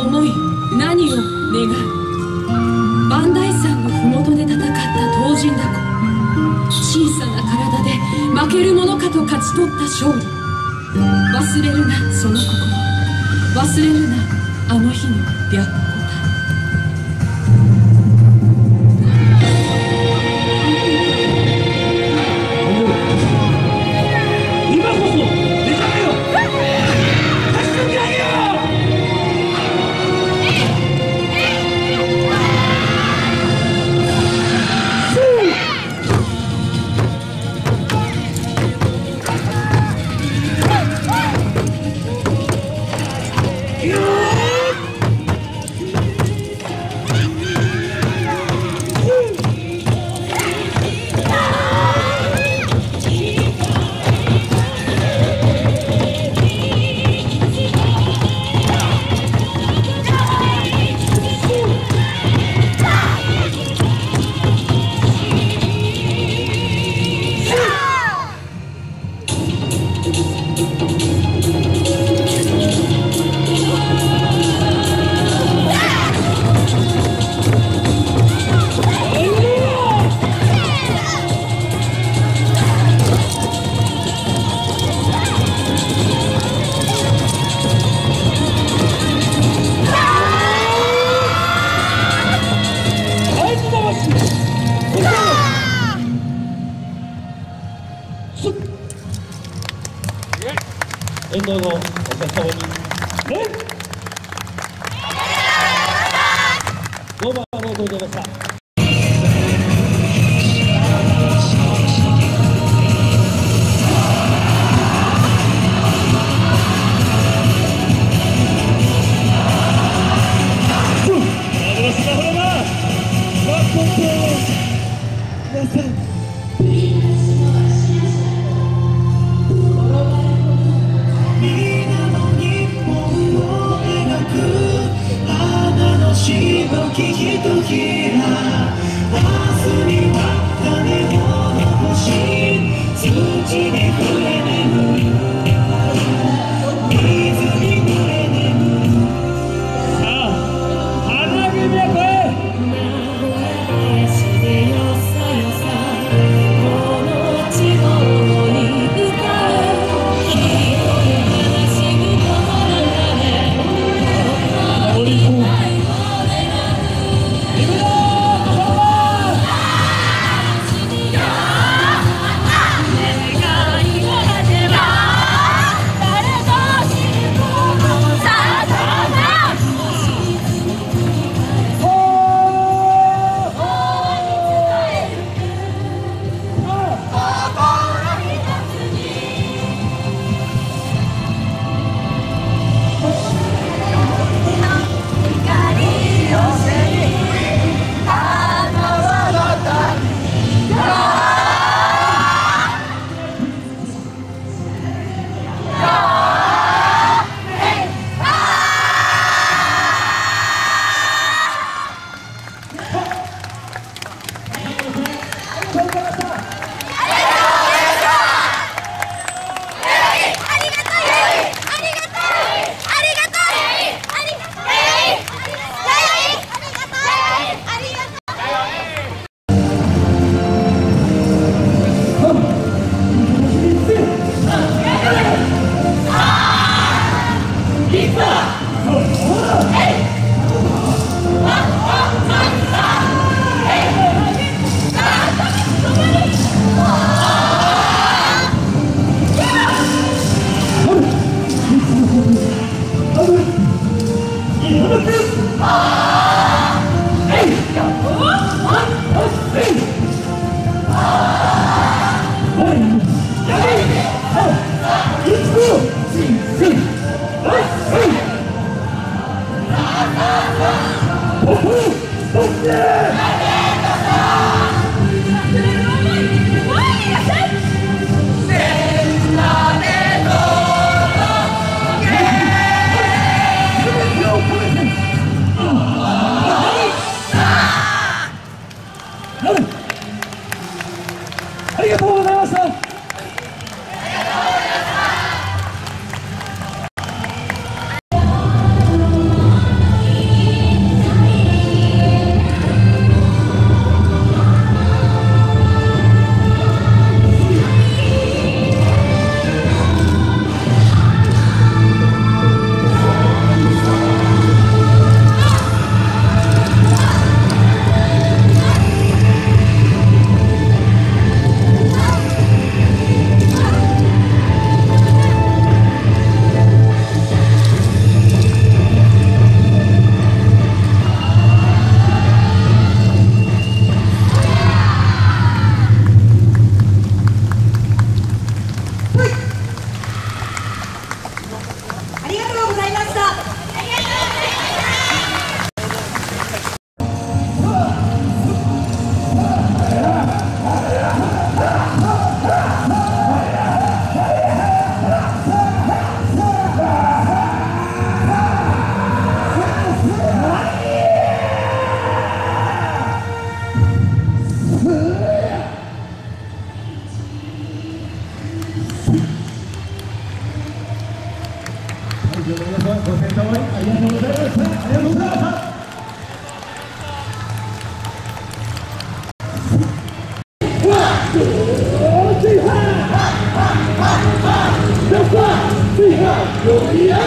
思い何を願う？磐梯山の麓で戦った東尋だこ小さな体で負けるものかと勝ち取った勝利。忘れるなその心。忘れるなあの日の白虎沿道のお客様にどうもありがとうございました。しありがとうございました。乗り合った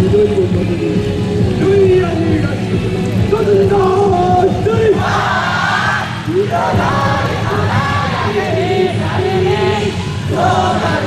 緑を立てて緑やにいらっしゃる一人の一人は色の花がにされに